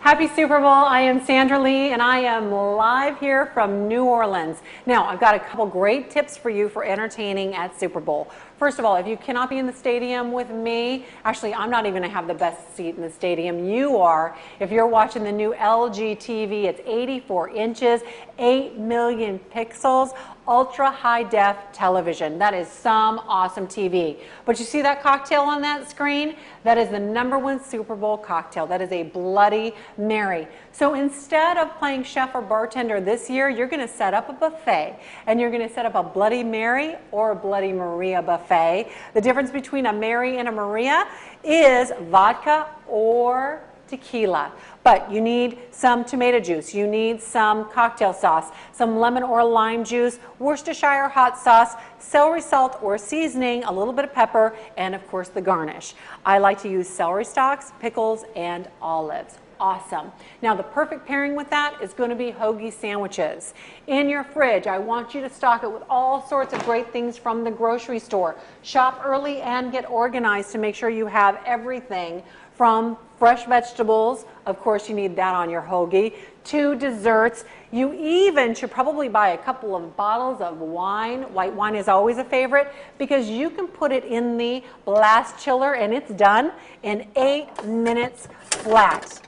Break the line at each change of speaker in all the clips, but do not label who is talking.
Happy Super Bowl. I am Sandra Lee and I am live here from New Orleans. Now, I've got a couple great tips for you for entertaining at Super Bowl. First of all, if you cannot be in the stadium with me, actually, I'm not even going to have the best seat in the stadium. You are. If you're watching the new LG TV, it's 84 inches, 8 million pixels, ultra high def television. That is some awesome TV. But you see that cocktail on that screen? That is the number one Super Bowl cocktail. That is a Bloody Mary. So instead of playing chef or bartender this year, you're going to set up a buffet and you're going to set up a Bloody Mary or a Bloody Maria buffet. The difference between a Mary and a Maria is vodka or tequila. But you need some tomato juice, you need some cocktail sauce, some lemon or lime juice, Worcestershire hot sauce, celery salt or seasoning, a little bit of pepper, and of course the garnish. I like to use celery stalks, pickles, and olives awesome. Now the perfect pairing with that is going to be hoagie sandwiches. In your fridge, I want you to stock it with all sorts of great things from the grocery store. Shop early and get organized to make sure you have everything from fresh vegetables, of course you need that on your hoagie, Two desserts. You even should probably buy a couple of bottles of wine. White wine is always a favorite because you can put it in the blast chiller and it's done in eight minutes flat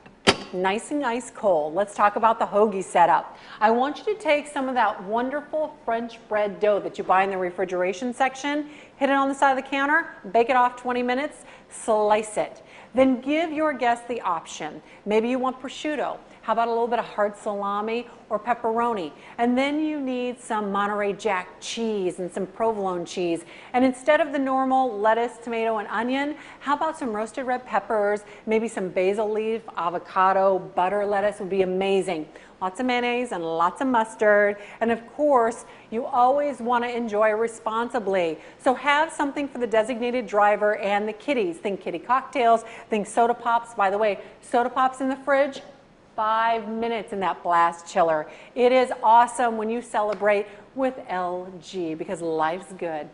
nice and ice cold. Let's talk about the hoagie setup. I want you to take some of that wonderful French bread dough that you buy in the refrigeration section, hit it on the side of the counter, bake it off 20 minutes, slice it. Then give your guests the option. Maybe you want prosciutto. How about a little bit of hard salami or pepperoni? And then you need some Monterey Jack cheese and some provolone cheese. And instead of the normal lettuce, tomato, and onion, how about some roasted red peppers, maybe some basil leaf, avocado, butter lettuce would be amazing. Lots of mayonnaise and lots of mustard. And of course, you always want to enjoy responsibly. So have something for the designated driver and the kiddies. Think kitty cocktails, think soda pops. By the way, soda pops in the fridge, five minutes in that blast chiller. It is awesome when you celebrate with LG because life's good.